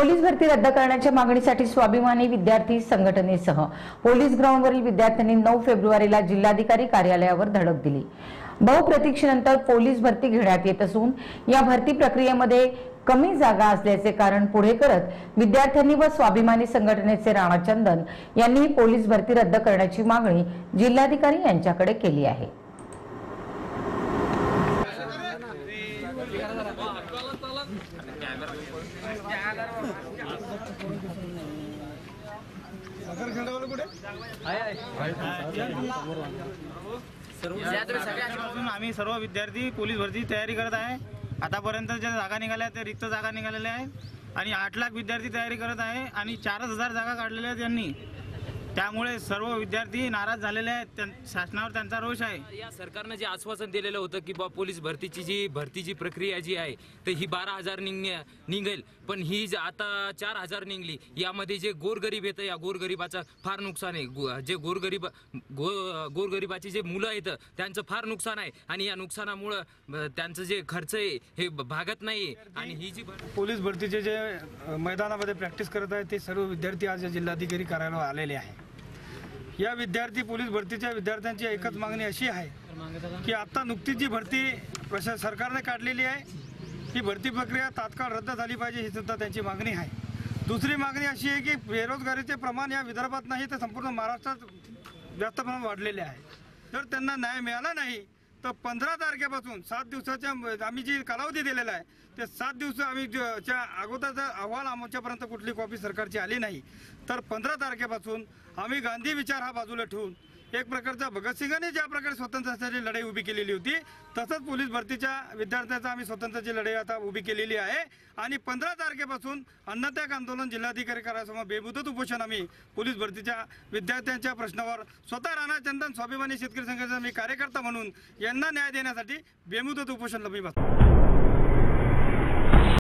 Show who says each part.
Speaker 1: Police भरती रद्द करण्याच्या मागणीसाठी स्वाभिमानी विद्यार्थी संघटनेसह पोलीस ग्राउंडवरील विद्यार्थ्यांनी नऊ फेब्रुवारीला जिल्हाधिकारी कार्यालयावर धडक दिली. बहुप्रतीक्षेनंतर पोलीस भरती घेण्यात येत असून या भरती प्रक्रियेमध्ये कमी जागा असल्याचे कारण पुढे करत विद्यार्थ्यांनी व स्वाभिमानी संघटनेचे राणा चंदन यांनी पोलीस भरती रद्द करण्याची मागणी जिल्हाधिकारी यांच्याकडे केली आहे.
Speaker 2: आम्ही सर्व विद्यार्थी पोलीस भरती तयारी करत आहे. आतापर्यंत ज्या जागा निघाल्या त्या रिक्त जागा निघालेल्या आहेत. आणि आठ लाख विद्यार्थी तयारी करत आहे आणि चारच हजार जागा काढलेल्या आहेत त्यांनी त्यामुळे सर्व विद्यार्थी नाराज झालेले आहेत. त्यां- शासनावर त्यांचा रोष आहे.
Speaker 3: या सरकारनं जे आश्वासन दिलेलं होतं की बा पोलीस भरतीची जी भरतीची प्रक्रिया जी आहे तर ही बारा हजार निघण्या निघेल. पण ही जी आता चार हजार निघली यामध्ये जे गोरगरीब येतं या गोरगरिबाचं फार नुकसान आहे. गो- जे गोरगरीब गो गोरगरिबाची जे मुलं आहेत त्यांचं फार नुकसान आहे. आणि या नुकसानामुळं अं, त्यांचं जे खर्च आहे हे भागत नाही आणि ही जी भर-
Speaker 4: पोलीस भरतीचे जे अ, मैदानामध्ये प्रॅक्टिस करत आहेत ते सर्व विद्यार्थी आज या जिल्हाधिकारी कार्यालयावर आलेले आहे या विद्यार्थी पोलीस भरतीच्या विद्यार्थ्यांची एकच मागणी अशी आहे की आत्ता नुकतीच जी भरती प्रशा सरकारने काढलेली आहे. ही भरती प्रक्रिया तात्काळ रद्द झाली पाहिजे ही सुद्धा त्यांची मागणी आहे. दुसरी मागणी अशी आहे की बेरोजगारीचे प्रमाण या विदर्भात नाही तर संपूर्ण महाराष्ट्रात जास्त प्रमाण वाढलेले आहे. जर त्यांना न्याय मिळाला नाही तर पंधरा तारखेपासून सात दिवसाच्या आम्ही जी कालावधी दिलेला आहे ते सात दिवस आम्ही च्या अगोदरचा अहवाल आमच्यापर्यंत कुठली कॉपी सरकारची आली नाही. तर पंधरा तारखेपासून आम्ही गांधी विचार हा बाजूला ठेवून एक प्रकारचा भगतसिंगांनी ज्या प्रकारे स्वातंत्र्यासाठी लढाई उभी केलेली होती तसंच पोलीस भरतीच्या विद्यार्थ्याचा आम्ही स्वतंत्राची लढाई आता उभी केलेली आहे. आणि पंधरा तारखेपासून अन्नत्याग आंदोलन जिल्हाधिकारी कार्यासमोर बेमुदत उपोषण आम्ही पोलीस भरतीच्या विद्यार्थ्यांच्या प्रश्नावर स्वतः राणा चंदन स्वाभिमानी शेतकरी संघटनेचा मी कार्यकर्ता म्हणून यांना न्याय देण्यासाठी बेमुदत उपोषण मी बसतो